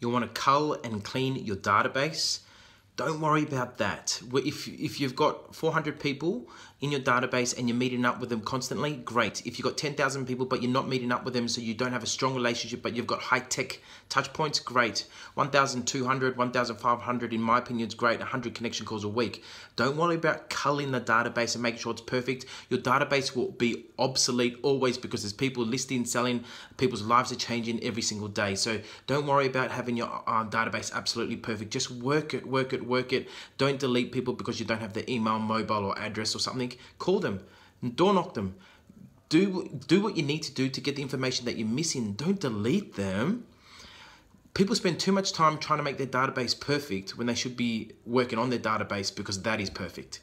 You'll want to cull and clean your database. Don't worry about that. If, if you've got 400 people in your database and you're meeting up with them constantly, great. If you've got 10,000 people but you're not meeting up with them so you don't have a strong relationship but you've got high-tech touch points, great. 1,200, 1,500 in my opinion is great, 100 connection calls a week. Don't worry about culling the database and making sure it's perfect. Your database will be obsolete always because there's people listing, selling, people's lives are changing every single day. So don't worry about having your uh, database absolutely perfect. Just work it, work it, work it. Don't delete people because you don't have their email, mobile, or address or something. Call them, door knock them. Do, do what you need to do to get the information that you're missing. Don't delete them. People spend too much time trying to make their database perfect when they should be working on their database because that is perfect.